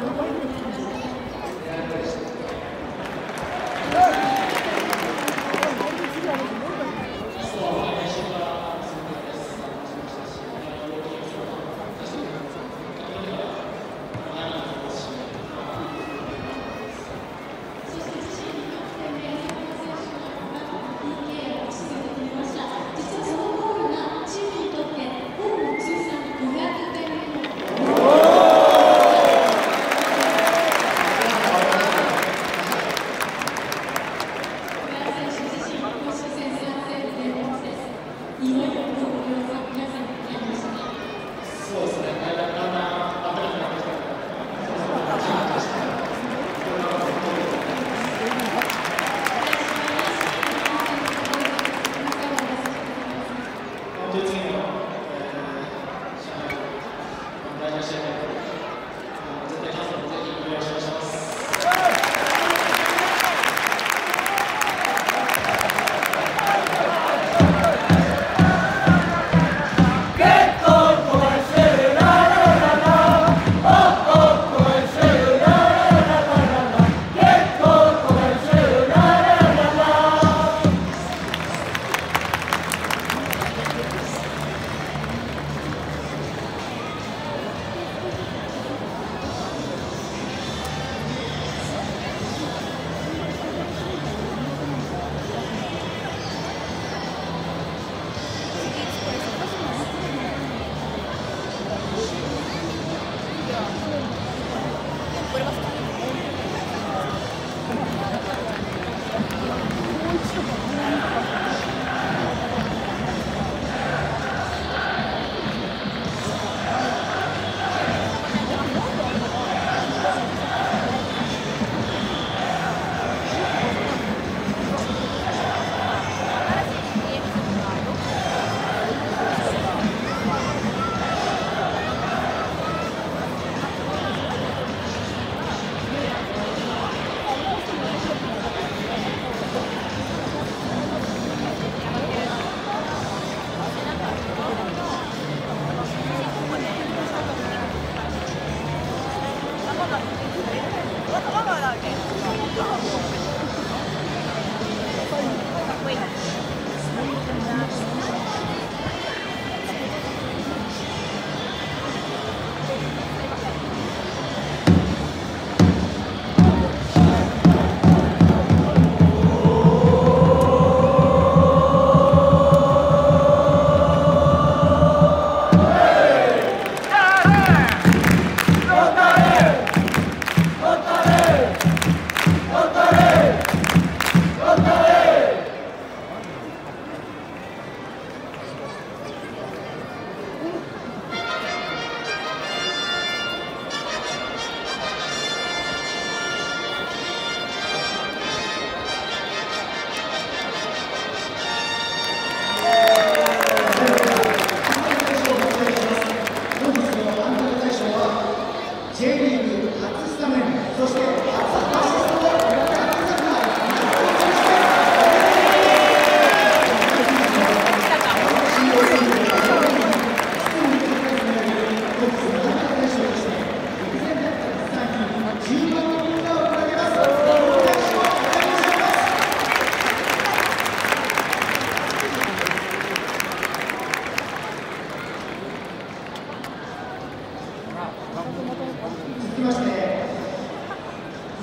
Thank you.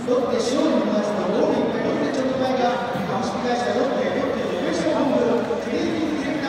ロッテちょっと前が株式会社ロッテロッテベーション本部テレビ